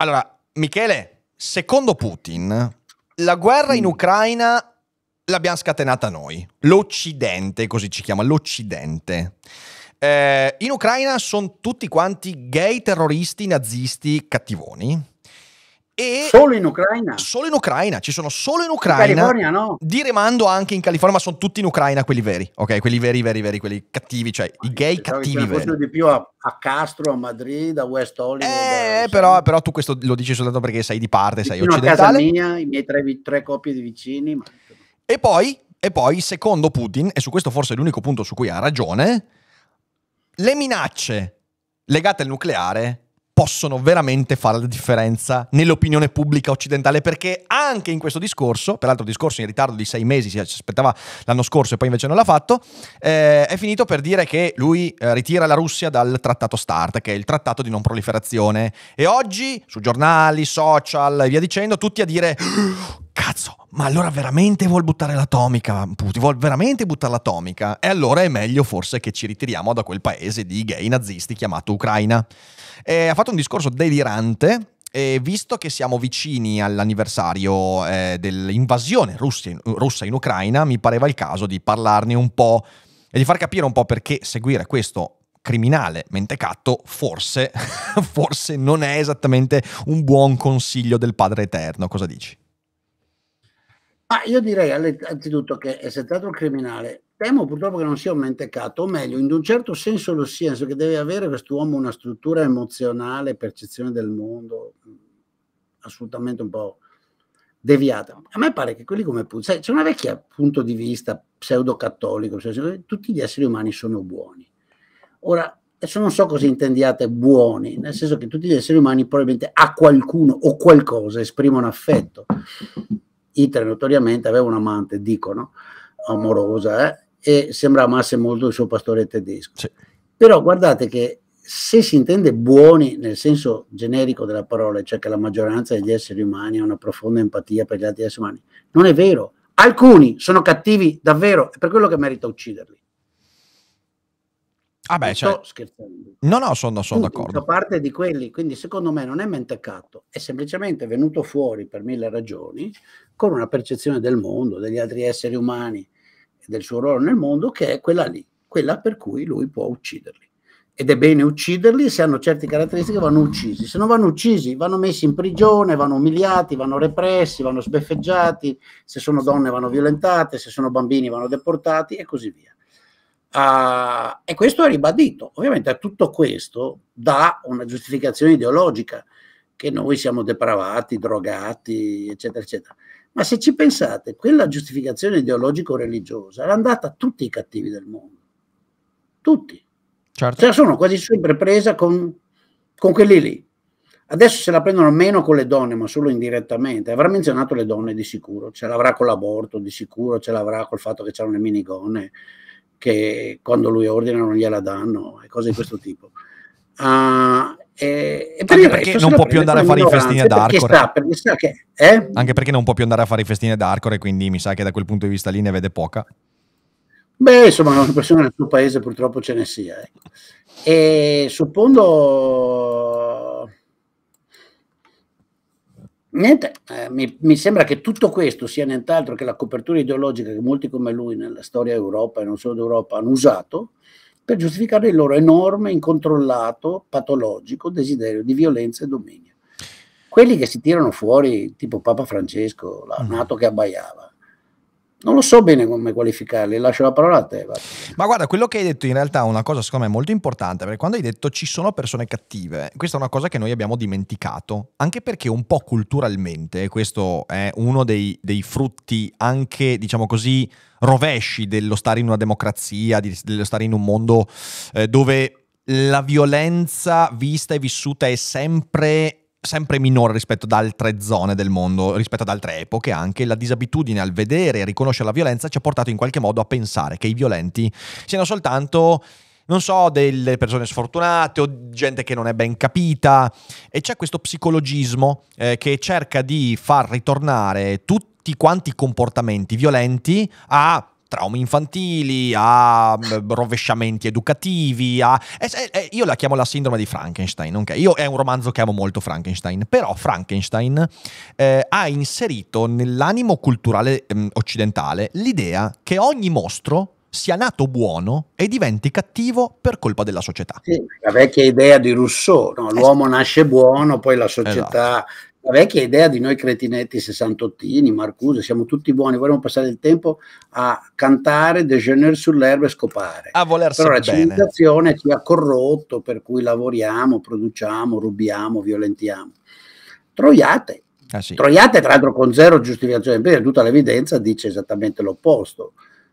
Allora, Michele, secondo Putin, la guerra in Ucraina l'abbiamo scatenata noi, l'Occidente, così ci chiama, l'Occidente. Eh, in Ucraina sono tutti quanti gay terroristi, nazisti, cattivoni. E solo in Ucraina? Solo in Ucraina, ci sono solo in Ucraina. In California no. Di rimando anche in California, ma sono tutti in Ucraina quelli veri, ok? Quelli veri, veri, veri, quelli cattivi, cioè i gay cattivi veri. di più a, a, Castro, a Madrid, a West Hollywood. Eh, da, però, però, tu questo lo dici soltanto perché sei di parte, sei occidentale. casa mia, i miei tre, tre coppie di vicini. Ma... E poi, e poi, secondo Putin, e su questo forse è l'unico punto su cui ha ragione, le minacce legate al nucleare possono veramente fare la differenza nell'opinione pubblica occidentale, perché anche in questo discorso, peraltro discorso in ritardo di sei mesi, si aspettava l'anno scorso e poi invece non l'ha fatto, eh, è finito per dire che lui eh, ritira la Russia dal trattato START, che è il trattato di non proliferazione, e oggi su giornali, social e via dicendo, tutti a dire... Cazzo, ma allora veramente vuol buttare l'atomica? Putin vuol veramente buttare l'atomica? E allora è meglio forse che ci ritiriamo da quel paese di gay nazisti chiamato Ucraina. E ha fatto un discorso delirante e visto che siamo vicini all'anniversario eh, dell'invasione russa in, russa in Ucraina, mi pareva il caso di parlarne un po' e di far capire un po' perché seguire questo criminale mentecatto forse, forse non è esattamente un buon consiglio del Padre Eterno. Cosa dici? Ah, io direi anzitutto che è un criminale Temo purtroppo che non sia un mentecato, o meglio, in un certo senso lo sia, nel senso che deve avere quest'uomo una struttura emozionale, percezione del mondo assolutamente un po' deviata. A me pare che quelli come Putin, c'è una vecchia punto di vista pseudo-cattolico, cioè tutti gli esseri umani sono buoni. Ora, adesso non so cosa intendiate buoni, nel senso che tutti gli esseri umani probabilmente a qualcuno o qualcosa esprimono affetto. Hitler notoriamente aveva un amante, dicono, amorosa, eh? e sembra amasse molto il suo pastore tedesco. Sì. Però guardate che se si intende buoni nel senso generico della parola, cioè che la maggioranza degli esseri umani ha una profonda empatia per gli altri esseri umani, non è vero. Alcuni sono cattivi davvero, è per quello che merita ucciderli. Ah beh, cioè... sto scherzando. No, no, sono, sono d'accordo. Fa parte di quelli, quindi secondo me non è mentecato, è semplicemente venuto fuori per mille ragioni con una percezione del mondo, degli altri esseri umani del suo ruolo nel mondo, che è quella lì, quella per cui lui può ucciderli. Ed è bene ucciderli, se hanno certe caratteristiche vanno uccisi, se non vanno uccisi vanno messi in prigione, vanno umiliati, vanno repressi, vanno sbeffeggiati, se sono donne vanno violentate, se sono bambini vanno deportati e così via. Uh, e questo è ribadito. Ovviamente a tutto questo dà una giustificazione ideologica, che noi siamo depravati, drogati, eccetera, eccetera. Ma se ci pensate, quella giustificazione ideologico-religiosa era andata a tutti i cattivi del mondo. Tutti. Certo. Cioè sono quasi sempre presa con, con quelli lì. Adesso se la prendono meno con le donne, ma solo indirettamente. Avrà menzionato le donne di sicuro, ce l'avrà con l'aborto di sicuro, ce l'avrà col fatto che c'erano le minigone che quando lui ordina non gliela danno e cose di questo tipo. Uh, e, e Anche perché non può più andare a fare i festini ad Arcore. Sta, perché sa che, eh? Anche perché non può più andare a fare i festini ad Arcore, quindi mi sa che da quel punto di vista lì ne vede poca. Beh, insomma, una persona nel suo paese purtroppo ce ne sia. Ecco. E suppondo... Niente, eh, mi, mi, sembra che tutto questo sia nient'altro che la copertura ideologica che molti come lui nella storia Europa e non solo d'Europa hanno usato per giustificare il loro enorme, incontrollato, patologico desiderio di violenza e dominio. Quelli che si tirano fuori, tipo Papa Francesco, la mm. nato che abbaiava, non lo so bene come qualificarli, lascio la parola a te. Guarda. Ma guarda, quello che hai detto in realtà è una cosa secondo me molto importante, perché quando hai detto ci sono persone cattive, questa è una cosa che noi abbiamo dimenticato, anche perché un po' culturalmente, questo è uno dei, dei frutti anche, diciamo così, rovesci dello stare in una democrazia, dello stare in un mondo eh, dove la violenza vista e vissuta è sempre sempre minore rispetto ad altre zone del mondo, rispetto ad altre epoche anche, la disabitudine al vedere e riconoscere la violenza ci ha portato in qualche modo a pensare che i violenti siano soltanto non so, delle persone sfortunate o gente che non è ben capita. E c'è questo psicologismo eh, che cerca di far ritornare tutti quanti i comportamenti violenti a traumi infantili, a rovesciamenti educativi, a... Io la chiamo la sindrome di Frankenstein, okay? Io è un romanzo che amo molto Frankenstein, però Frankenstein eh, ha inserito nell'animo culturale eh, occidentale l'idea che ogni mostro sia nato buono e diventi cattivo per colpa della società. Sì, la vecchia idea di Rousseau, no? l'uomo eh, nasce buono, poi la società... Esatto la vecchia idea di noi cretinetti sessantottini, Marcuse, siamo tutti buoni, vorremmo passare il tempo a cantare, déjeuner sull'erba e scopare. A volersi Però la bene. civilizzazione ci ha corrotto, per cui lavoriamo, produciamo, rubiamo, violentiamo. Troiate. Ah, sì. Troiate, tra l'altro, con zero giustificazione, perché tutta l'evidenza dice esattamente l'opposto.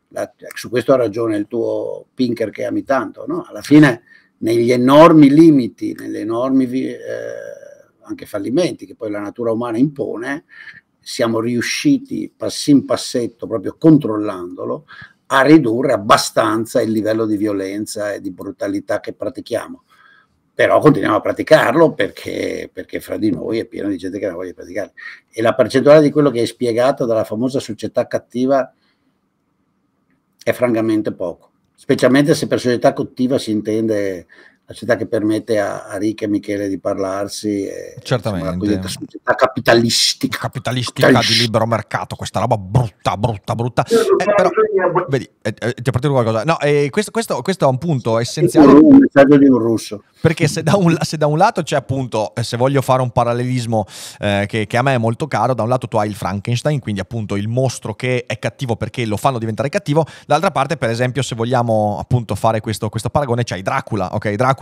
La, su questo ha ragione il tuo Pinker che ami tanto, no? Alla fine, negli enormi limiti, nelle enormi... Eh, anche fallimenti che poi la natura umana impone, siamo riusciti passin passetto, proprio controllandolo, a ridurre abbastanza il livello di violenza e di brutalità che pratichiamo. Però continuiamo a praticarlo perché, perché fra di noi è pieno di gente che non voglia praticarlo. E la percentuale di quello che è spiegato dalla famosa società cattiva è francamente poco, specialmente se per società cattiva si intende la città che permette a, a Ricca e Michele di parlarsi. E, Certamente. Insomma, la società capitalistica. Capitalistica di libero mercato, questa roba brutta, brutta, brutta. Eh, però, vedi, eh, eh, ti è partito qualcosa. No, eh, questo, questo, questo, è un punto essenziale. Un messaggio di un russo. Perché se da un, se da un lato c'è appunto, eh, se voglio fare un parallelismo eh, che, che, a me è molto caro, da un lato tu hai il Frankenstein, quindi appunto il mostro che è cattivo perché lo fanno diventare cattivo, dall'altra parte per esempio se vogliamo appunto fare questo, questo paragone c'hai Dracula, ok? Dracula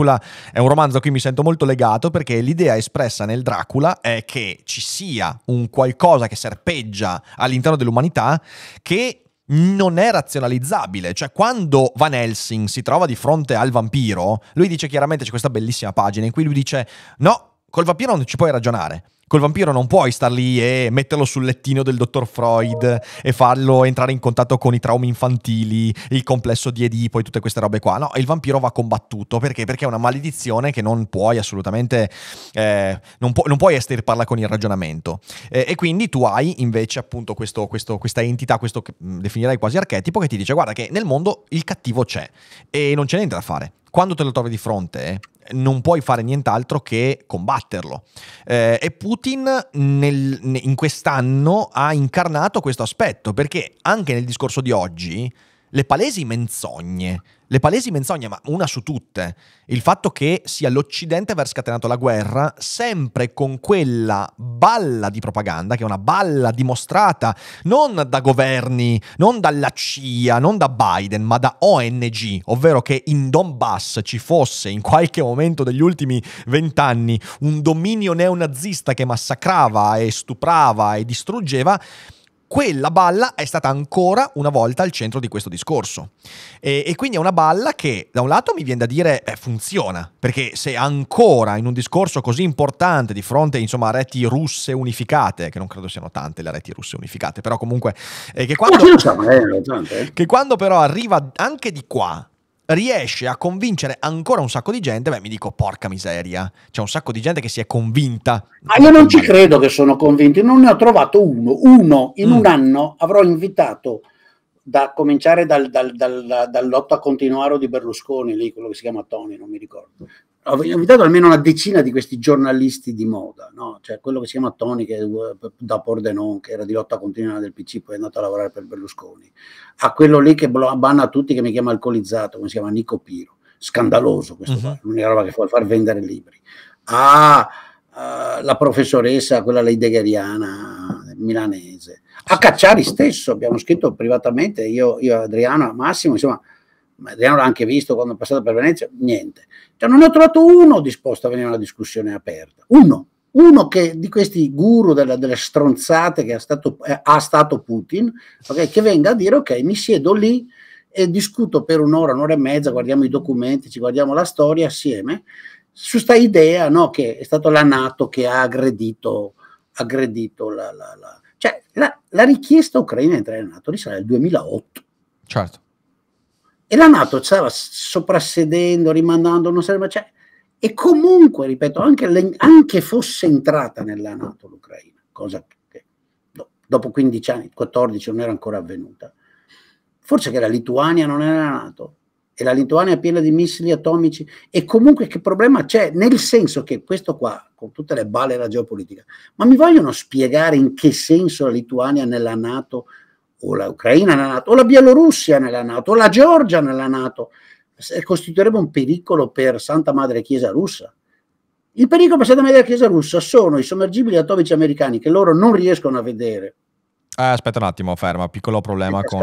è un romanzo a cui mi sento molto legato perché l'idea espressa nel Dracula è che ci sia un qualcosa che serpeggia all'interno dell'umanità che non è razionalizzabile. Cioè, quando Van Helsing si trova di fronte al vampiro, lui dice chiaramente: c'è questa bellissima pagina in cui lui dice: No, col vampiro non ci puoi ragionare. Col vampiro non puoi star lì e metterlo sul lettino del dottor Freud e farlo entrare in contatto con i traumi infantili, il complesso di Edipo e tutte queste robe qua. No, il vampiro va combattuto perché? Perché è una maledizione che non puoi assolutamente, eh, non, pu- non, puoi estirparla con il ragionamento. Eh, e quindi tu hai invece appunto questo, questo, questa entità, questo che mm, definirei quasi archetipo, che ti dice guarda che nel mondo il cattivo c'è e non c'è niente da fare quando te lo trovi di fronte non puoi fare nient'altro che combatterlo. Eh, e Putin nel, in quest'anno ha incarnato questo aspetto, perché anche nel discorso di oggi le palesi menzogne. Le palesi menzogne, ma una su tutte, il fatto che sia l'Occidente aver scatenato la guerra sempre con quella balla di propaganda, che è una balla dimostrata non da governi, non dalla CIA, non da Biden, ma da ONG, ovvero che in Donbass ci fosse in qualche momento degli ultimi vent'anni un dominio neonazista che massacrava e stuprava e distruggeva, quella balla è stata ancora una volta al centro di questo discorso. E, e quindi è una balla che da un lato mi viene da dire eh, funziona, perché se ancora in un discorso così importante di fronte insomma, a reti russe unificate, che non credo siano tante le reti russe unificate, però comunque eh, che, quando, che quando però arriva anche di qua riesce a convincere ancora un sacco di gente, beh, mi dico porca miseria, c'è un sacco di gente che si è convinta. Ma io non ci credo che sono convinti, non ne ho trovato uno, uno in mm. un anno avrò invitato da cominciare dal, dal, dal, dal Lotta Continuaro di Berlusconi, lì quello che si chiama Tony, non mi ricordo. Ho invitato almeno una decina di questi giornalisti di moda, no? cioè quello che si chiama Tony, che da Pordenon, che era di lotta continua del PC, poi è andato a lavorare per Berlusconi, a quello lì che banna tutti, che mi chiama alcolizzato, come si chiama? Nico Piro, scandaloso questo, uh-huh. l'unica roba che può far vendere libri, a uh, la professoressa, quella leidegheriana milanese, a Cacciari stesso, abbiamo scritto privatamente, io, io Adriano, Massimo, insomma, Adriano l'ha anche visto quando è passato per Venezia, niente. Cioè, non ho trovato uno disposto a venire a una discussione aperta, uno, uno che di questi guru della, delle stronzate che ha stato, eh, ha stato Putin, okay, che venga a dire ok, mi siedo lì e discuto per un'ora, un'ora e mezza, guardiamo i documenti, ci guardiamo la storia assieme, su questa idea no, che è stato la Nato che ha aggredito, aggredito la, la, la cioè, la, richiesta ucraina di entrare in NATO risale al 2008. Certo. E la Nato stava soprassedendo, rimandando, non serve, cioè, e comunque, ripeto, anche, le, anche, fosse entrata nella Nato l'Ucraina, cosa che dopo 15 anni, 14 non era ancora avvenuta, Forse che la Lituania non nella Nato e la Lituania è piena di missili atomici e comunque che problema c'è? Nel senso che questo qua, con tutte le balle della geopolitica, ma mi vogliono spiegare in che senso la Lituania nella Nato o l'Ucraina nella Nato o la Bielorussia nella Nato o la Georgia nella Nato costituirebbe un pericolo per Santa Madre Chiesa russa. Il pericolo per Santa Madre Chiesa russa sono i sommergibili atomici americani che loro non riescono a vedere eh, aspetta un attimo, ferma, piccolo problema con...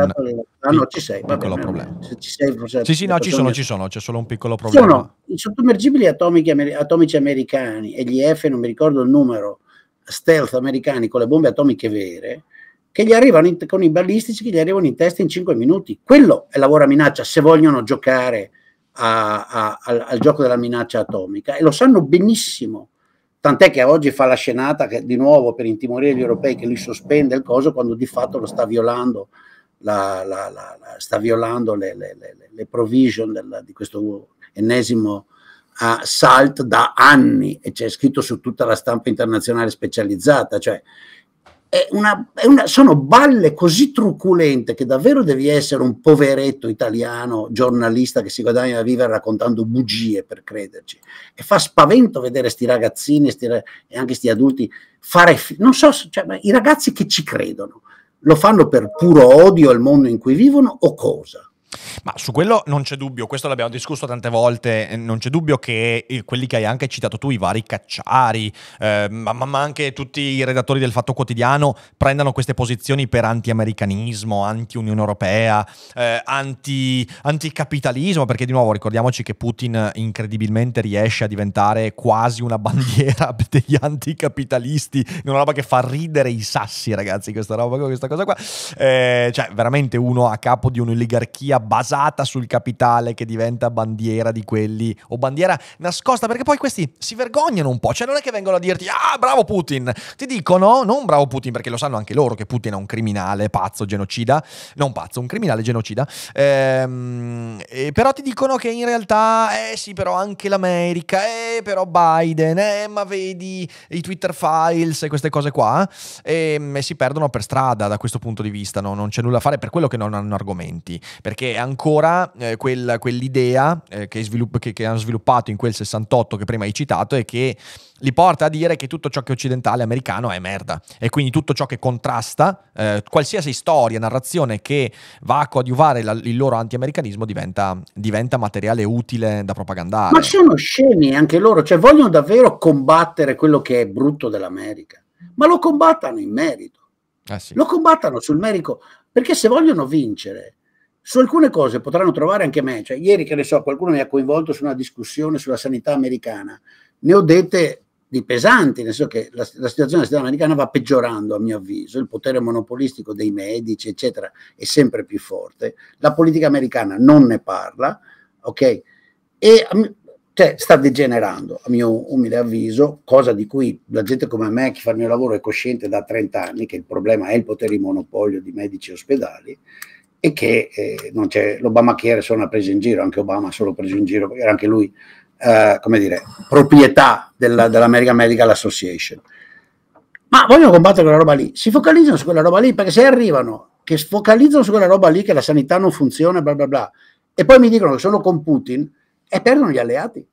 Ah no, ci sei, piccolo bene, problema. Se ci sei, forse sì, sì, no, ci sono, ci sono, c'è solo un piccolo problema. Sono i sottomergibili atomici, atomici americani e gli F, non mi ricordo il numero, stealth americani con le bombe atomiche vere, che gli arrivano in, con i balistici che gli arrivano in testa in 5 minuti. Quello è la vera minaccia se vogliono giocare a, a, al, al gioco della minaccia atomica e lo sanno benissimo Tant'è che oggi fa la scenata che, di nuovo per intimorire gli europei che lui sospende il coso quando di fatto lo sta violando, la, la, la, sta violando le, le, le, le provision del, di questo ennesimo uh, SALT da anni e c'è scritto su tutta la stampa internazionale specializzata. Cioè, è una, è una, sono balle così truculente che davvero devi essere un poveretto italiano giornalista che si guadagna da vivere raccontando bugie per crederci. E fa spavento vedere sti ragazzini sti, e anche sti adulti fare, non so, cioè, i ragazzi che ci credono, lo fanno per puro odio al mondo in cui vivono o cosa? Ma su quello non c'è dubbio, questo l'abbiamo discusso tante volte, eh, non c'è dubbio che eh, quelli che hai anche citato tu, i vari cacciari, eh, ma, ma, anche tutti i redattori del Fatto Quotidiano, prendano queste posizioni per anti-americanismo, anti-Unione Europea, eh, anti, anti-capitalismo, perché di nuovo ricordiamoci che Putin incredibilmente riesce a diventare quasi una bandiera degli anticapitalisti, una roba che fa ridere i sassi ragazzi, questa roba, questa cosa qua, eh, cioè veramente uno a capo di un'oligarchia basata sul capitale che diventa bandiera di quelli o bandiera nascosta perché poi questi si vergognano un po', cioè non è che vengono a dirti ah bravo Putin, ti dicono non bravo Putin perché lo sanno anche loro che Putin è un criminale pazzo genocida, non pazzo, un criminale genocida, ehm, però ti dicono che in realtà eh sì però anche l'America, eh però Biden, eh ma vedi i Twitter files e queste cose qua e, ehm, e si perdono per strada da questo punto di vista, no? non c'è nulla a fare per quello che non hanno argomenti, perché è ancora eh, quel, quell'idea eh, che, svilupp- che, che, hanno sviluppato in quel 68 che prima hai citato e che li porta a dire che tutto ciò che è occidentale americano è merda e quindi tutto ciò che contrasta eh, qualsiasi storia, narrazione che va a coadiuvare la, il loro anti-americanismo diventa, diventa, materiale utile da propagandare. Ma sono scemi anche loro, cioè vogliono davvero combattere quello che è brutto dell'America, ma lo combattano in merito. Eh sì. Lo combattano sul merito, perché se vogliono vincere su alcune cose potranno trovare anche me, cioè ieri che ne so, qualcuno mi ha coinvolto su una discussione sulla sanità americana, ne ho dette di pesanti, nel senso che la, la situazione della sanità americana va peggiorando a mio avviso, il potere monopolistico dei medici, eccetera, è sempre più forte, la politica americana non ne parla, ok? E cioè, sta degenerando, a mio umile avviso, cosa di cui la gente come me, che fa il mio lavoro, è cosciente da 30 anni, che il problema è il potere di monopolio di medici e ospedali, e che eh, non c'è, l'Obamacare solo una presa in giro, anche Obama solo preso in giro, perché era anche lui, eh, come dire, proprietà della, dell'American Medical Association. Ma vogliono combattere quella roba lì, si focalizzano su quella roba lì, perché se arrivano, che focalizzano su quella roba lì, che la sanità non funziona, bla bla bla, e poi mi dicono che sono con Putin, e perdono gli alleati.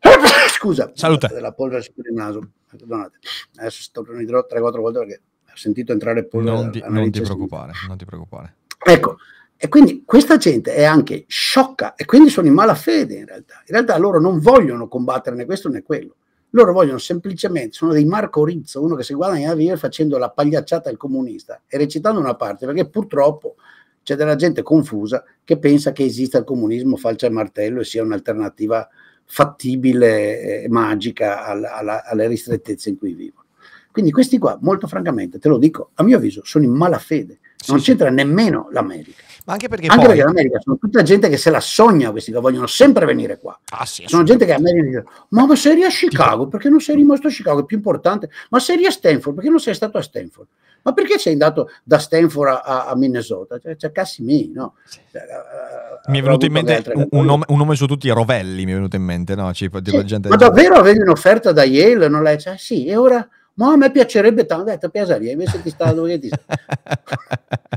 Scusa, salute. Della polvere sul naso, perdonate, adesso sto prendendo 3-4 volte perché ho sentito entrare polvere. Non ti, non ti preoccupare, non ti preoccupare. Ecco, e quindi questa gente è anche sciocca e quindi sono in malafede in realtà. In realtà loro non vogliono combattere né questo né quello. Loro vogliono semplicemente, sono dei Marco Rizzo, uno che si guadagna a vivere facendo la pagliacciata al comunista e recitando una parte, perché purtroppo c'è della gente confusa che pensa che esista il comunismo falce al martello e sia un'alternativa fattibile e magica alla, alla, alle ristrettezze in cui vivono. Quindi questi qua, molto francamente, te lo dico, a mio avviso, sono in malafede non c'entra nemmeno l'America. Ma anche perché, anche poi... perché l'America sono tutta gente che se la sogna questi che vogliono sempre venire qua. Ah, sì, sono gente che a me dice, ma, ma sei a Chicago? Perché non sei rimasto a Chicago? È più importante. Ma sei a Stanford? Perché non sei stato a Stanford? Ma perché sei andato da Stanford a, a Minnesota? Cioè, cioè cassi miei, no? Sì. Uh, mi è venuto in mente un, un, nome, un, nome, su tutti, Rovelli, mi è venuto in mente, no? Cioè, sì, gente ma davvero avevi un'offerta da Yale? Non l'hai? Cioè, sì, e ora Ma a me piacerebbe tanto, detto Piasaria, invece ti sta dove ti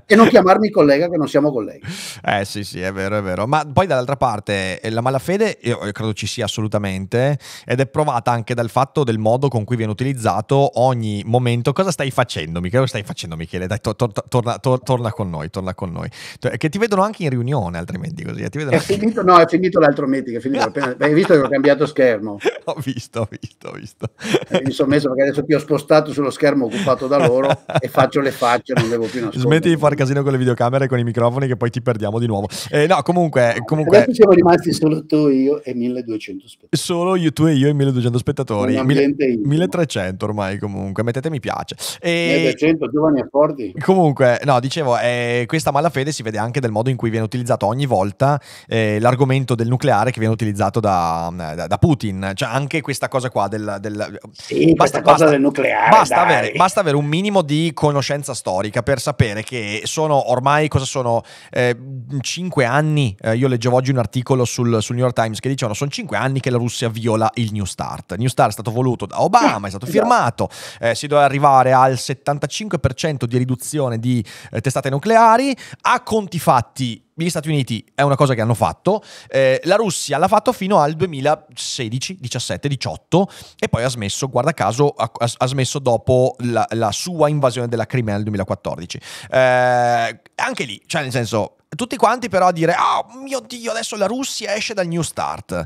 E non chiamarmi collega che non siamo colleghi. Eh sì, sì, è vero, è vero. Ma poi dall'altra parte la malafede io credo ci sia assolutamente ed è provata anche dal fatto del modo con cui viene utilizzato ogni momento. Cosa stai facendo, Michele? Cosa stai facendo, Michele? Dai, to- to- torna, to- torna, con noi, torna con noi. Che ti vedono anche in riunione, altrimenti così. Eh, ti è, finito, no, è finito l'altro meeting, è finito appena, hai visto che ho cambiato schermo? ho visto, ho visto, ho visto. Eh, mi sono messo perché adesso ti ho spostato sullo schermo occupato da loro e faccio le facce, non devo più nascondere. Smetti di far casino con le videocamere e con i microfoni che poi ti perdiamo di nuovo. Eh, no, comunque... comunque... Adesso siamo rimasti solo tu, io e 1200 spettatori. Solo io, tu e io e 1200 spettatori. 1300 ormai comunque, mettete mi piace. E... 1300 giovani e forti. Comunque, no, dicevo, eh, questa malafede si vede anche del modo in cui viene utilizzato ogni volta eh, l'argomento del nucleare che viene utilizzato da, da, da Putin. Cioè anche questa cosa qua del... del... Sì, basta, cosa basta, del nucleare. Basta avere, basta avere, un minimo di conoscenza storica per sapere che sono ormai, cosa sono, eh, cinque anni, eh, io leggevo oggi un articolo sul, sul, New York Times che dicevano sono cinque anni che la Russia viola il New Start. New Start è stato voluto da Obama, è stato esatto. firmato, eh, si doveva arrivare al 75% di riduzione di eh, testate nucleari, a conti fatti gli Stati Uniti è una cosa che hanno fatto, eh, la Russia l'ha fatto fino al 2016, 17, 18 e poi ha smesso, guarda caso, ha, ha smesso dopo la, la, sua invasione della Crimea nel 2014. Eh, anche lì, cioè nel senso, tutti quanti però a dire, oh mio Dio, adesso la Russia esce dal New Start.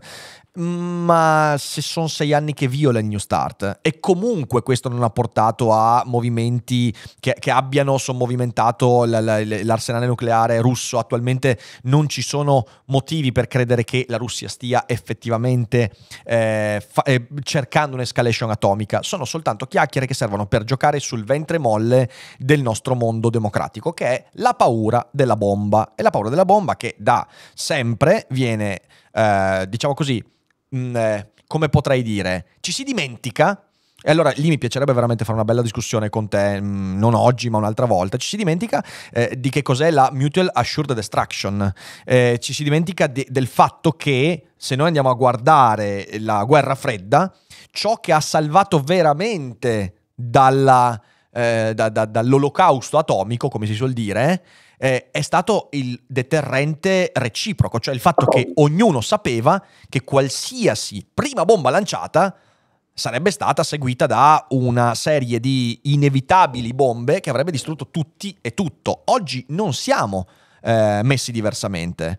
Ma se sono sei anni che viola il New Start e comunque questo non ha portato a movimenti che, che abbiano sommovimentato l'arsenale nucleare russo, attualmente non ci sono motivi per credere che la Russia stia effettivamente eh, fa, eh, cercando un'escalation atomica, sono soltanto chiacchiere che servono per giocare sul ventre molle del nostro mondo democratico, che è la paura della bomba. E la paura della bomba che da sempre viene, eh, diciamo così, mh, mm, eh, come potrei dire, ci si dimentica e allora lì mi piacerebbe veramente fare una bella discussione con te, mm, non oggi ma un'altra volta. Ci si dimentica eh, di che cos'è la Mutual Assured Destruction, eh, ci si dimentica de- del fatto che se noi andiamo a guardare la guerra fredda, ciò che ha salvato veramente dalla, eh, da, da, dall'olocausto atomico, come si suol dire, eh, è stato il deterrente reciproco, cioè il fatto che ognuno sapeva che qualsiasi prima bomba lanciata sarebbe stata seguita da una serie di inevitabili bombe che avrebbe distrutto tutti e tutto. Oggi non siamo eh, messi diversamente.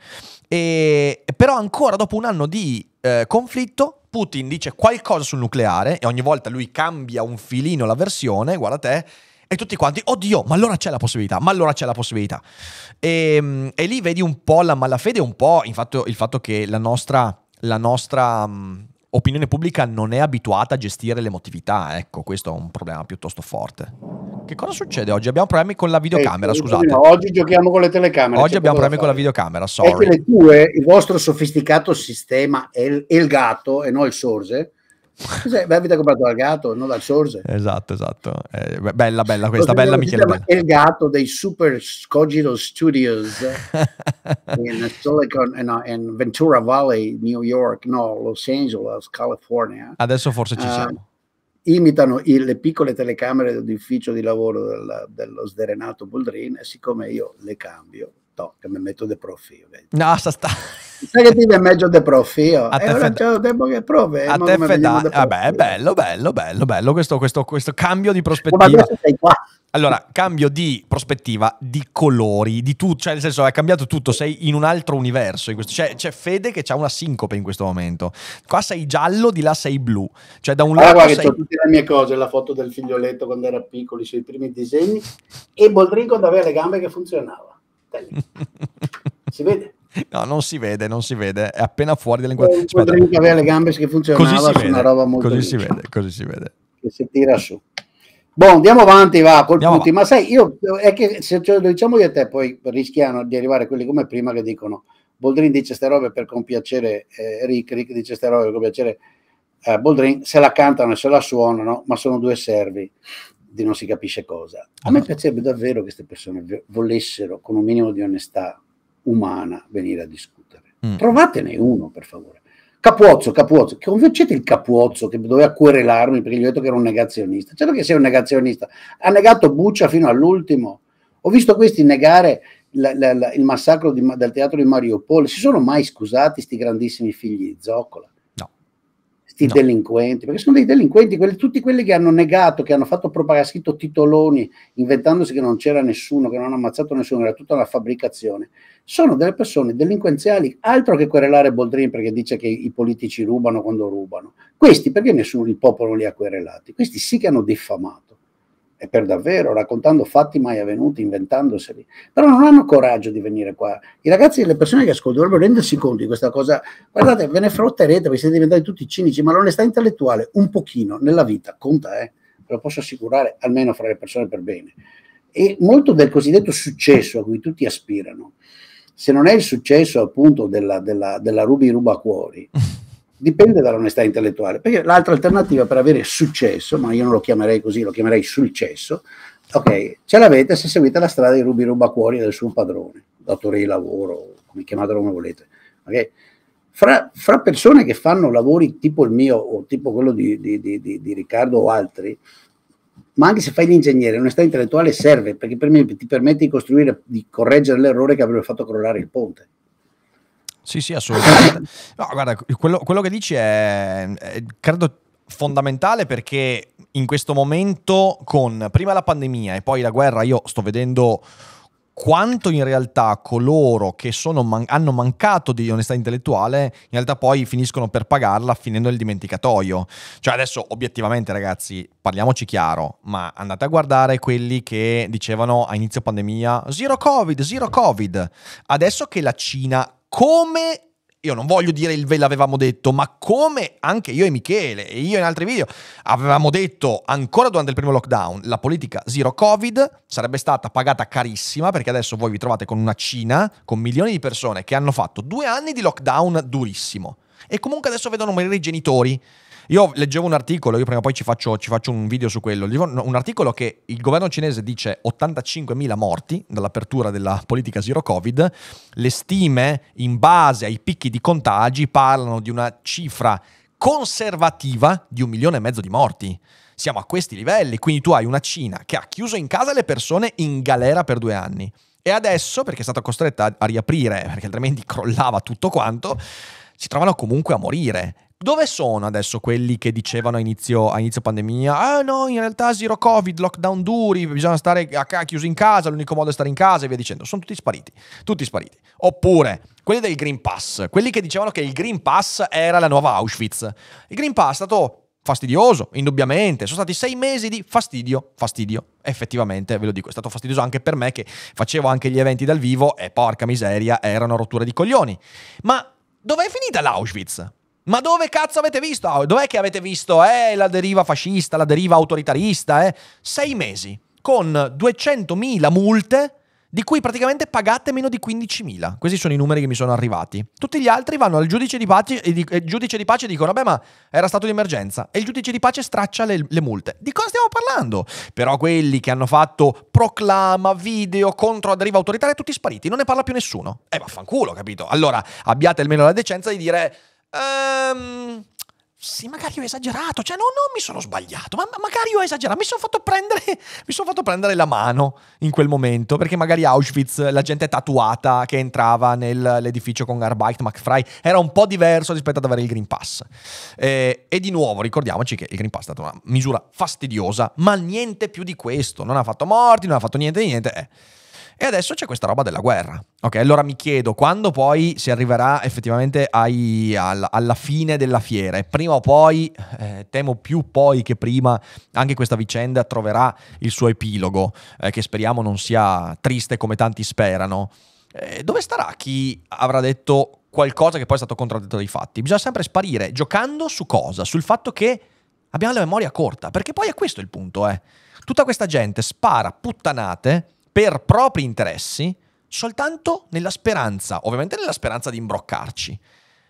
E, però ancora dopo un anno di eh, conflitto, Putin dice qualcosa sul nucleare e ogni volta lui cambia un filino la versione, guarda te, e tutti quanti, oddio, ma allora c'è la possibilità, ma allora c'è la possibilità. E, ehm, e lì vedi un po' la malafede, un po' infatti, il fatto che la nostra, la nostra um, opinione pubblica non è abituata a gestire l'emotività, ecco, questo è un problema piuttosto forte. Che cosa succede oggi? Abbiamo problemi con la videocamera, eh, scusate. No, oggi giochiamo con le telecamere. Oggi abbiamo problemi con la videocamera, sorry. Che le tue, il vostro sofisticato sistema è il, gatto e non il sorse Cos'è? Beh, avete comprato dal gatto, non dal Source. Esatto, esatto. Eh, bella, bella questa, Lo bella Michele. Bella. il gatto dei Super Scogito Studios in Silicon, in, in, Ventura Valley, New York, no, Los Angeles, California. Adesso forse ci uh, siamo. Imitano il, le piccole telecamere dell'ufficio di lavoro del, dello sderenato Boldrin e siccome io le cambio, to, che mi metto de profilo. No, sta sta. Sai che ti meglio de profilo a te e ora tempo che profe a te feda vabbè bello bello bello bello questo, questo, questo cambio di prospettiva. allora cambio di prospettiva di colori di tutto cioè nel senso è cambiato tutto sei in un altro universo in questo, c'è, c'è Fede che ha una sincope in questo momento. Qua sei giallo di là sei blu. Cioè da un lato allora, guarda sei... ho tutte le mie cose la foto del figlioletto quando era piccolo i suoi primi disegni e Boldrin quando aveva le gambe che funzionava si vede No, non si vede, non si vede, è appena fuori dall'inquadratura. Che aveva le gambe che funzionava così si vede, una roba molto Così si vede, così si vede. Che si tira su. Boh, andiamo avanti, va, col punti. Ma sai, io, è che se ce lo diciamo io a te, poi rischiano di arrivare quelli come prima che dicono Boldrin dice ste robe per compiacere eh, Rick, Rick dice ste robe per compiacere eh, Boldrin, se la cantano e se la suonano, ma sono due servi di non si capisce cosa. A me piacerebbe davvero che queste persone volessero, con un minimo di onestà umana, venire a discutere. Mm. Trovatene uno, per favore. Capuozzo, Capuozzo, convincete il Capuozzo che doveva querelarmi perché gli ho detto che era un negazionista. Certo che sei un negazionista. Ha negato Buccia fino all'ultimo. Ho visto questi negare la, la, la, il massacro di, del teatro di Mariupol. Si sono mai scusati sti grandissimi figli di Zoccola? Questi no. delinquenti, perché sono dei delinquenti, quelli, tutti quelli che hanno negato, che hanno fatto propaganda, scritto titoloni, inventandosi che non c'era nessuno, che non hanno ammazzato nessuno, era tutta una fabbricazione, sono delle persone delinquenziali, altro che querelare Boldrin perché dice che i politici rubano quando rubano. Questi perché nessuno, il popolo li ha querelati? Questi sì che hanno diffamato e per davvero, raccontando fatti mai avvenuti, inventandoseli, però non hanno coraggio di venire qua. I ragazzi e le persone che ascoltano dovrebbero rendersi conto di questa cosa. Guardate, ve ne frotterete perché siete diventati tutti cinici, ma l'onestà intellettuale un pochino nella vita conta, eh? ve lo posso assicurare, almeno fra le persone per bene. E molto del cosiddetto successo a cui tutti aspirano, se non è il successo appunto della, della, della Rubi Rubacuori, dipende dall'onestà intellettuale, perché l'altra alternativa per avere successo, ma io non lo chiamerei così, lo chiamerei successo, ok, ce l'avete se seguite la strada di Rubi Rubacuori del suo padrone, datore di lavoro, come chiamatelo come volete, ok? Fra, fra, persone che fanno lavori tipo il mio o tipo quello di, di, di, di Riccardo o altri, ma anche se fai l'ingegnere, l'onestà intellettuale serve perché per me ti permette di costruire, di correggere l'errore che avrebbe fatto crollare il ponte. Sì, sì, assolutamente. No, guarda, quello, quello che dici è, è, credo, fondamentale perché in questo momento, con prima la pandemia e poi la guerra, io sto vedendo quanto in realtà coloro che man- hanno mancato di onestà intellettuale in realtà poi finiscono per pagarla finendo nel dimenticatoio. Cioè adesso obiettivamente ragazzi, parliamoci chiaro, ma andate a guardare quelli che dicevano a inizio pandemia zero covid, zero covid. Adesso che la Cina come io non voglio dire il ve l'avevamo detto, ma come anche io e Michele e io in altri video avevamo detto ancora durante il primo lockdown, la politica zero covid sarebbe stata pagata carissima perché adesso voi vi trovate con una Cina, con milioni di persone che hanno fatto due anni di lockdown durissimo. E comunque adesso vedono morire i genitori io leggevo un articolo, io prima o poi ci faccio, ci faccio un video su quello, un articolo che il governo cinese dice 85.000 morti dall'apertura della politica zero covid, le stime in base ai picchi di contagi parlano di una cifra conservativa di un milione e mezzo di morti. Siamo a questi livelli, quindi tu hai una Cina che ha chiuso in casa le persone in galera per due anni. E adesso, perché è stata costretta a riaprire, perché altrimenti crollava tutto quanto, si trovano comunque a morire. Dove sono adesso quelli che dicevano a inizio, a inizio pandemia? Ah no, in realtà zero covid, lockdown duri, bisogna stare a, chiusi in casa, l'unico modo è stare in casa e via dicendo. Sono tutti spariti, tutti spariti. Oppure quelli del Green Pass, quelli che dicevano che il Green Pass era la nuova Auschwitz. Il Green Pass è stato fastidioso, indubbiamente. Sono stati sei mesi di fastidio, fastidio. Effettivamente, ve lo dico, è stato fastidioso anche per me che facevo anche gli eventi dal vivo e porca miseria, erano rotture di coglioni. Ma dov'è finita l'Auschwitz? Ma dove cazzo avete visto? Ah, dov'è che avete visto eh, la deriva fascista, la deriva autoritarista? Eh? Sei mesi con 200.000 multe di cui praticamente pagate meno di 15.000. Questi sono i numeri che mi sono arrivati. Tutti gli altri vanno al giudice di pace e, di, il giudice di pace dicono, vabbè ma era stato di emergenza. E il giudice di pace straccia le, le, multe. Di cosa stiamo parlando? Però quelli che hanno fatto proclama, video contro la deriva autoritaria, tutti spariti. Non ne parla più nessuno. Eh vaffanculo, capito? Allora abbiate almeno la decenza di dire Um, sì, magari ho esagerato, cioè no, non mi sono sbagliato, ma magari ho esagerato, mi sono fatto sono fatto prendere la mano in quel momento, perché magari Auschwitz, la gente tatuata che entrava nell'edificio con Arbeit McFry era un po' diverso rispetto ad avere il Green Pass. Eh, e di nuovo ricordiamoci che il Green Pass è stata una misura fastidiosa, ma niente più di questo, non ha fatto morti, non ha fatto niente di niente. Eh. E adesso c'è questa roba della guerra. Ok, allora mi chiedo quando poi si arriverà effettivamente ai, alla, alla, fine della fiera. Prima o poi, eh, temo più poi che prima, anche questa vicenda troverà il suo epilogo, eh, che speriamo non sia triste come tanti sperano. Eh, dove starà chi avrà detto qualcosa che poi è stato contraddetto dai fatti? Bisogna sempre sparire, giocando su cosa? Sul fatto che abbiamo la memoria corta, perché poi è questo il punto, eh. Tutta questa gente spara puttanate per propri interessi soltanto nella speranza, ovviamente nella speranza di imbroccarci.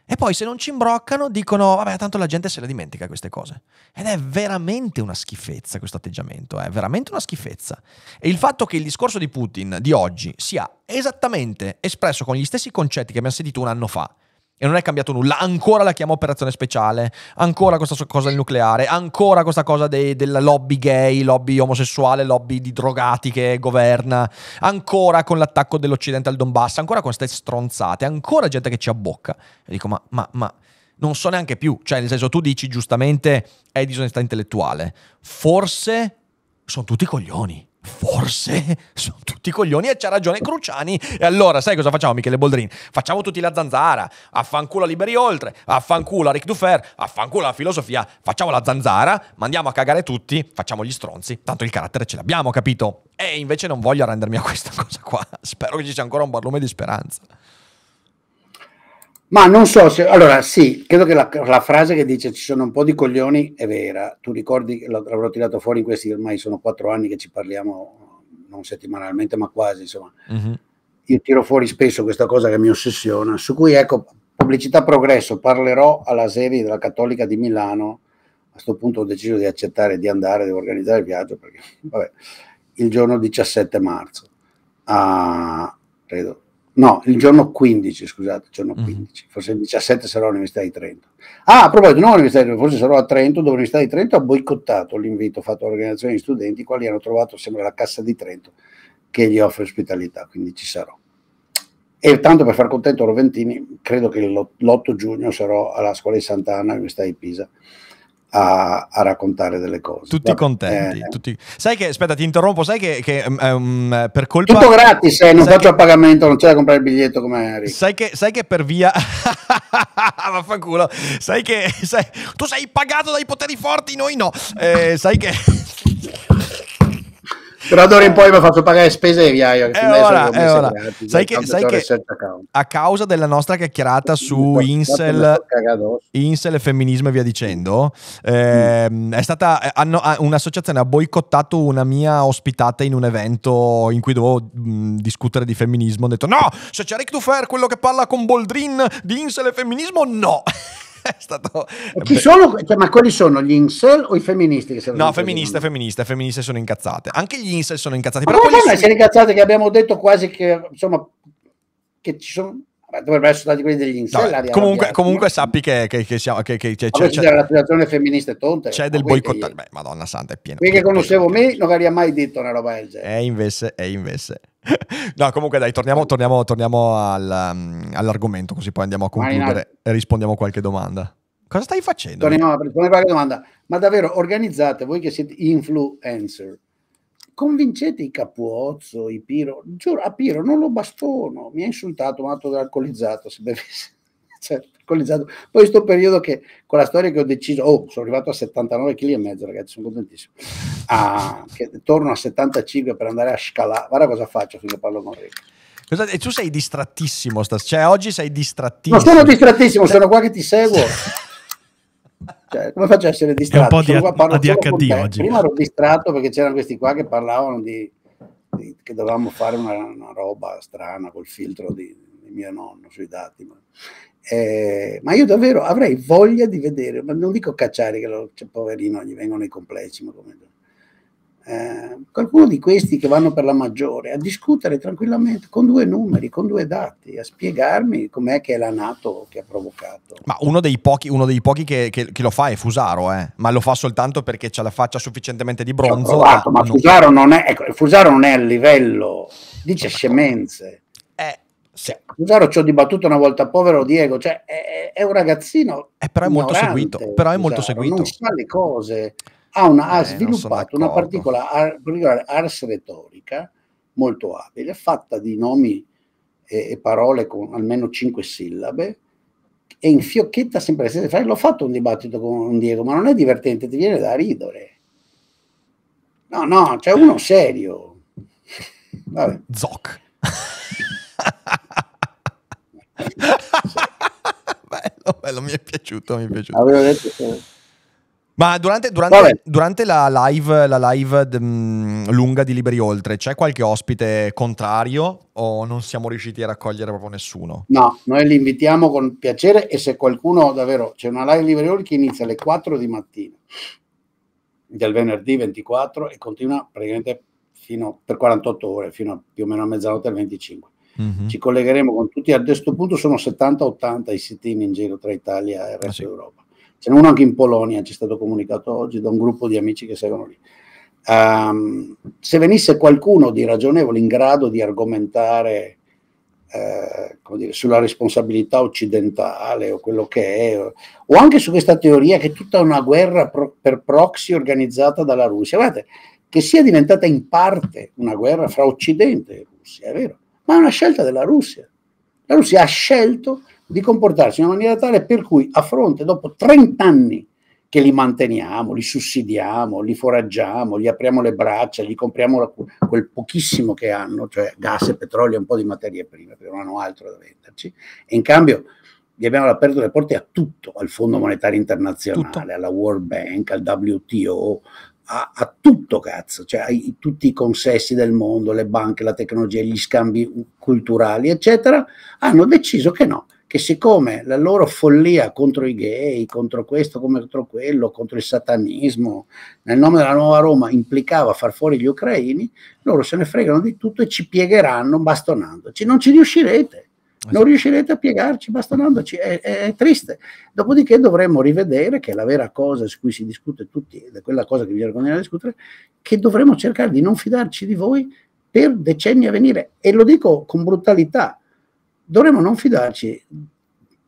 E poi se non ci imbroccano dicono, vabbè, tanto la gente se le dimentica queste cose. Ed è veramente una schifezza questo atteggiamento, è veramente una schifezza. E il fatto che il discorso di Putin di oggi sia esattamente espresso con gli stessi concetti che abbiamo sentito un anno fa, E non è cambiato nulla. Ancora la chiama operazione speciale. Ancora questa cosa del nucleare. Ancora questa cosa dei, della lobby gay, lobby omosessuale, lobby di drogati che governa. Ancora con l'attacco dell'Occidente al Donbass. Ancora con queste stronzate. Ancora gente che ci abbocca. E dico, ma, ma, ma non so neanche più. Cioè, nel senso, tu dici giustamente è disonestà intellettuale. Forse sono tutti coglioni forse sono tutti coglioni e c'ha ragione Cruciani. E allora, sai cosa facciamo, Michele Boldrin? Facciamo tutti la zanzara, affanculo a Liberi Oltre, affanculo a Ric Dufer, affanculo alla filosofia, facciamo la zanzara, mandiamo a cagare tutti, facciamo gli stronzi, tanto il carattere ce l'abbiamo, capito? E invece non voglio arrendermi a questa cosa qua, spero che ci sia ancora un barlume di speranza. Ma non so se... Allora, sì, credo che la, la, frase che dice ci sono un po' di coglioni è vera. Tu ricordi, l'avrò tirato fuori in questi ormai sono quattro anni che ci parliamo, non settimanalmente, ma quasi, insomma. Uh-huh. Io tiro fuori spesso questa cosa che mi ossessiona, su cui, ecco, pubblicità progresso, parlerò alla serie della Cattolica di Milano. A questo punto ho deciso di accettare di andare, devo organizzare il viaggio, perché, vabbè, il giorno 17 marzo. A, credo, No, il giorno 15, scusate, il giorno 15, mm-hmm. forse il 17 sarò all'Università di Trento. Ah, a proposito, non all'Università di Trento, forse sarò a Trento, dove l'Università di Trento ha boicottato l'invito fatto all'organizzazione di studenti, i quali hanno trovato, sembra, la Cassa di Trento che gli offre ospitalità, quindi ci sarò. E tanto per far contento Roventini, credo che l'8 giugno sarò alla Scuola di Sant'Anna, all'Università di Pisa, a, a, raccontare delle cose. Tutti Vabbè, contenti. Eh, tutti... Sai che, aspetta, ti interrompo, sai che, che um, per colpa... Tutto gratis, eh, non faccio che... a pagamento, non c'è da comprare il biglietto come Eric. Sai che, sai che per via... Vaffanculo. Sai che... Sai... Tu sei pagato dai poteri forti, noi no. Eh, sai che... Però d'ora in poi mi faccio pagare spese e viaio. È ora, è ora. Gratis, sai che, sai che a causa della nostra chiacchierata su Incel, Incel e femminismo e via dicendo, eh, è stata hanno, un'associazione ha boicottato una mia ospitata in un evento in cui dovevo mh, discutere di femminismo. Ho detto no, se c'è Rick Dufer, quello che parla con Boldrin di Incel e femminismo, no. è stato... Chi sono, cioè, ma quelli sono gli incel o i femministi? Che no, femministe, femministe, femministe sono incazzate. Anche gli incel sono incazzati. Ma però quelli sono... incazzate che abbiamo detto quasi che, insomma, che ci sono dovrebbero essere stati quelli degli incel. No, comunque, comunque sappi che, che, che, siamo, che, che c'è, c'è, c'è, c'è la situazione femminista tonta. C'è del boicottato. Beh, madonna santa, è pieno. Qui che conoscevo me non avrei mai detto una roba del genere. E invece, e invece. no, comunque dai, torniamo, torniamo, torniamo al, um, all'argomento, così poi andiamo a concludere e rispondiamo a qualche domanda. Cosa stai facendo? Torniamo a rispondere a qualche domanda. Ma davvero, organizzate, voi che siete influencer, convincete i Capuozzo, i Piro. Giuro, a Piro non lo bastono. Mi ha insultato, mi ha detto alcolizzato, se bevesse. Cioè. Poi questo periodo che, con la storia che ho deciso, oh, sono arrivato a 79 kg e mezzo, ragazzi, sono contentissimo. Ah, che torno a 75 per andare a scalare. Guarda cosa faccio finché parlo con Rick. E tu sei distrattissimo, cioè oggi sei distrattissimo. Non sono distrattissimo, sono qua che ti seguo. Cioè, come faccio a essere distratto? È un po' di ADHD oggi. Prima ero distratto perché c'erano questi qua che parlavano di, di che dovevamo fare una, una, roba strana col filtro di, di mio nonno sui dati. Ma, eh, ma, io davvero avrei voglia di vedere, ma non dico cacciare che lo, cioè, poverino gli vengono i complessi, ma come eh, qualcuno di questi che vanno per la maggiore a discutere tranquillamente con due numeri, con due dati, a spiegarmi com'è che è la Nato che ha provocato. Ma uno dei pochi, uno dei pochi che, che, che, lo fa è Fusaro, eh? ma lo fa soltanto perché ha la faccia sufficientemente di bronzo. Provato, ma non... Fusaro, non è, ecco, Fusaro non è a livello, dice scemenze. Sì. Cioè, Fusaro ci ho dibattuto una volta, povero Diego, cioè, è, è un ragazzino. Eh, però è molto seguito. Però è molto seguito. Non sa le cose ha, una, ha eh, sviluppato una particolare, particolare ars retorica molto abile, fatta di nomi e, e parole con almeno cinque sillabe, e infiocchetta sempre le stesse frasi. L'ho fatto un dibattito con Diego, ma non è divertente, ti viene da ridere. No, no, c'è uno serio. Vabbè. Zoc. bello, bello, mi è piaciuto, mi è piaciuto. Avevo detto che ma durante, durante, durante, la live, la live d- mm, lunga di Liberi Oltre c'è qualche ospite contrario o non siamo riusciti a raccogliere proprio nessuno? No, noi li invitiamo con piacere e se qualcuno davvero c'è una live Liberi Oltre che inizia alle 4 di mattina del venerdì 24 e continua praticamente fino per 48 ore, fino a più o meno a mezzanotte al 25. Mm-hmm. ci collegheremo con tutti. A questo punto sono 70-80 i sit-in in giro tra Italia e il resto ah, sì. d'Europa. Ce n'è uno anche in Polonia, ci è stato comunicato oggi da un gruppo di amici che seguono lì. Um, se venisse qualcuno di ragionevole in grado di argomentare eh, dire, sulla responsabilità occidentale o quello che è, o, o, anche su questa teoria che è tutta una guerra pro, per proxy organizzata dalla Russia. Guardate, che sia diventata in parte una guerra fra Occidente e Russia, è vero, ma è una scelta della Russia. La Russia ha scelto di comportarsi in una maniera tale per cui a fronte, dopo 30 anni che li manteniamo, li sussidiamo, li foraggiamo, gli apriamo le braccia, gli compriamo quel pochissimo che hanno, cioè gas e petrolio e un po' di materie prime, perché non hanno altro da venderci, e in cambio gli abbiamo aperto le porte a tutto, al Fondo Monetario Internazionale, tutto. alla World Bank, al WTO, a, a tutto cazzo, cioè a tutti i consessi del mondo, le banche, la tecnologia, gli scambi culturali, eccetera, hanno deciso che no, che siccome la loro follia contro i gay, contro questo, contro quello, contro il satanismo, nel nome della nuova Roma implicava far fuori gli ucraini, loro se ne fregano di tutto e ci piegheranno bastonandoci. Non ci riuscirete, non riuscirete a piegarci bastonandoci, è, è, triste. Dopodiché dovremmo rivedere, che è la vera cosa su cui si discute tutti, ed è quella cosa che bisogna continuare a discutere, che dovremmo cercare di non fidarci di voi per decenni a venire. E lo dico con brutalità, dovremmo non fidarci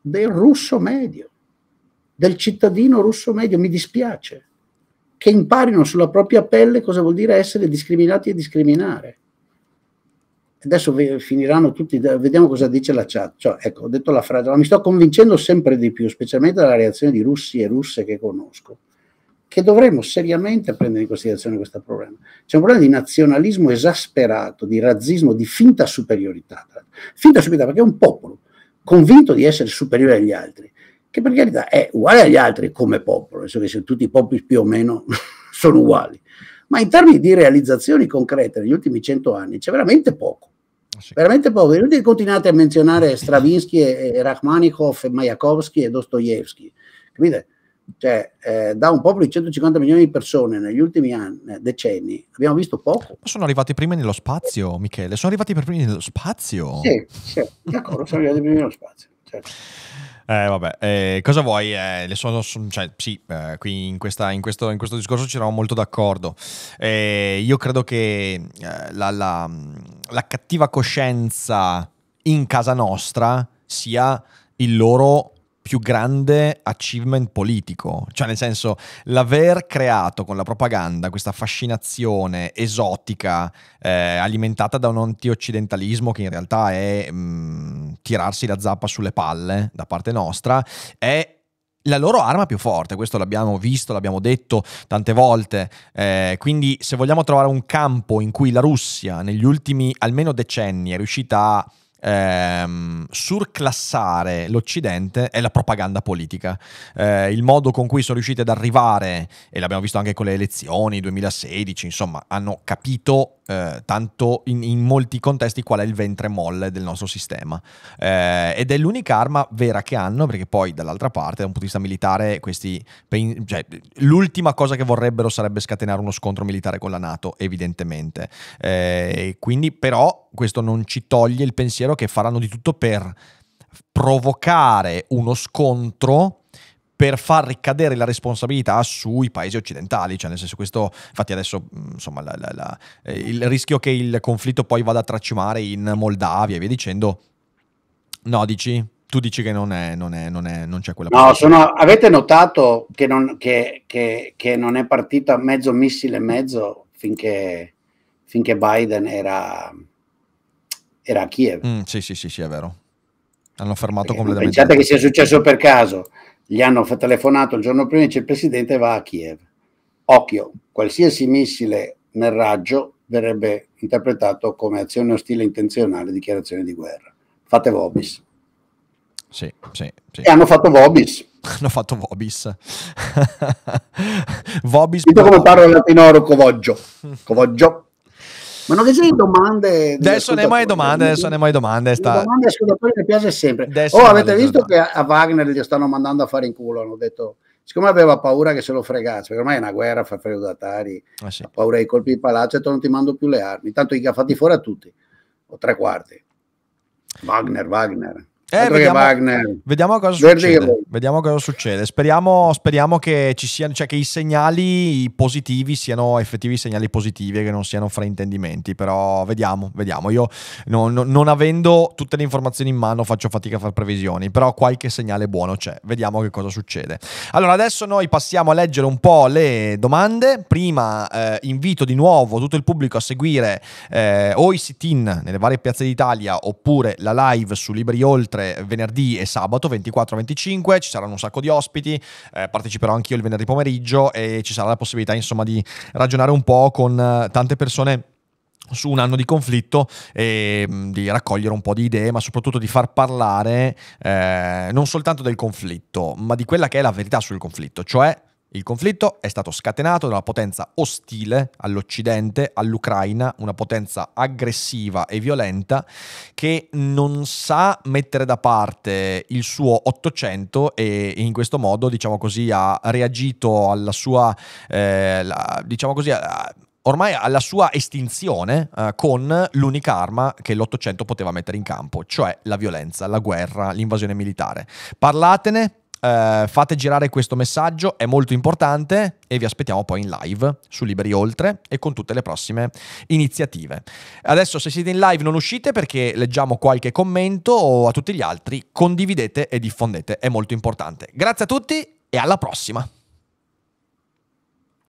del russo medio, del cittadino russo medio, mi dispiace, che imparino sulla propria pelle cosa vuol dire essere discriminati e discriminare. Adesso finiranno tutti, vediamo cosa dice la chat. Cioè, ecco, ho detto la frase, ma mi sto convincendo sempre di più, specialmente dalla reazione di russi e russe che conosco, che dovremmo seriamente prendere in considerazione questo problema. C'è un problema di nazionalismo esasperato, di razzismo, di finta superiorità. Finta superiorità perché è un popolo convinto di essere superiore agli altri, che per carità è uguale agli altri come popolo, nel senso che tutti i popoli più o meno sono uguali, ma in termini di realizzazioni concrete negli ultimi cento anni c'è veramente poco. Ah, sì. Veramente poco. Inutile continuate a menzionare Stravinsky e, e Rachmaninov e Mayakovsky e Dostoevsky. Capite? cioè, eh, da un popolo di 150 milioni di persone negli ultimi anni, eh, decenni, abbiamo visto poco. Ma sono arrivati prima nello spazio, Michele, sono arrivati per primi nello spazio. Sì, sì, d'accordo, sono arrivati prima nello spazio. Certo. Eh, vabbè, eh, cosa vuoi? Eh, sono, cioè, sì, eh, qui in, questa, in, questo, in, questo, discorso ci eravamo molto d'accordo. Eh, io credo che eh, la, la, la cattiva coscienza in casa nostra sia il loro più grande achievement politico, cioè nel senso l'aver creato con la propaganda questa fascinazione esotica eh, alimentata da un anti-occidentalismo che in realtà è mh, mm, tirarsi la zappa sulle palle da parte nostra, è la loro arma più forte, questo l'abbiamo visto, l'abbiamo detto tante volte, eh, quindi se vogliamo trovare un campo in cui la Russia negli ultimi almeno decenni è riuscita a ehm, surclassare l'Occidente è la propaganda politica. Eh, il modo con cui sono riusciti ad arrivare, e l'abbiamo visto anche con le elezioni 2016, insomma, hanno capito eh, tanto in, in, molti contesti qual è il ventre molle del nostro sistema. Eh, ed è l'unica arma vera che hanno, perché poi dall'altra parte, da un punto di vista militare, questi, cioè, l'ultima cosa che vorrebbero sarebbe scatenare uno scontro militare con la Nato, evidentemente. Eh, quindi però questo non ci toglie il pensiero che faranno di tutto per provocare uno scontro per far ricadere la responsabilità sui paesi occidentali, cioè nel senso questo, infatti adesso insomma la, la, la, eh, il rischio che il conflitto poi vada a tracimare in Moldavia e via dicendo, no dici? Tu dici che non, è, non, è, non, è, non c'è quella No, sono, avete notato che non, che, che, che non è partita mezzo missile e mezzo finché, finché Biden era, era a Kiev? Mm, sì, sì, sì, sì, è vero. Hanno fermato Perché completamente. Pensate che sia successo per caso gli hanno telefonato il giorno prima e dice il presidente va a Kiev. Occhio, qualsiasi missile nel raggio verrebbe interpretato come azione ostile intenzionale, dichiarazione di guerra. Fate Vobis. Sì, sì, sì. E hanno fatto Vobis. hanno fatto Vobis. Vobis. Vedo come parlo in latino Covoggio. Covoggio. Ma non che c'è domande. Adesso ne mai domande, adesso ne mai domande. Sta... domande ascoltatori mi piace sempre. Adesso oh, avete visto che a Wagner gli stanno mandando a fare in culo? Hanno detto, siccome aveva paura che se lo fregasse, perché ormai è una guerra fra feudatari, ah, sì. ha paura dei colpi di palazzo, e non ti mando più le armi. Tanto i ha fatti fuori a tutti, o tre quarti. Wagner, Wagner. Eh, vediamo, vediamo, cosa succede. Vediamo cosa succede. Speriamo, speriamo, che ci siano, cioè che i segnali positivi siano effettivi segnali positivi e che non siano fraintendimenti. Però vediamo, vediamo. Io non, non, non, avendo tutte le informazioni in mano faccio fatica a fare previsioni, però qualche segnale buono c'è. Vediamo che cosa succede. Allora, adesso noi passiamo a leggere un po' le domande. Prima eh, invito di nuovo tutto il pubblico a seguire eh, o i sit-in nelle varie piazze d'Italia oppure la live su Libri Oltre inoltre venerdì e sabato 24-25 ci saranno un sacco di ospiti, eh, parteciperò anch'io il venerdì pomeriggio e ci sarà la possibilità insomma di ragionare un po' con eh, tante persone su un anno di conflitto e mm, di raccogliere un po' di idee, ma soprattutto di far parlare eh, non soltanto del conflitto, ma di quella che è la verità sul conflitto, cioè il conflitto è stato scatenato da una potenza ostile all'Occidente, all'Ucraina, una potenza aggressiva e violenta che non sa mettere da parte il suo Ottocento e in questo modo, diciamo così, ha reagito alla sua, eh, la, diciamo così, ormai alla sua estinzione eh, con l'unica arma che l'Ottocento poteva mettere in campo, cioè la violenza, la guerra, l'invasione militare. Parlatene, Uh, fate girare questo messaggio, è molto importante e vi aspettiamo poi in live su Liberi Oltre e con tutte le prossime iniziative. Adesso se siete in live non uscite perché leggiamo qualche commento o a tutti gli altri condividete e diffondete, è molto importante. Grazie a tutti e alla prossima!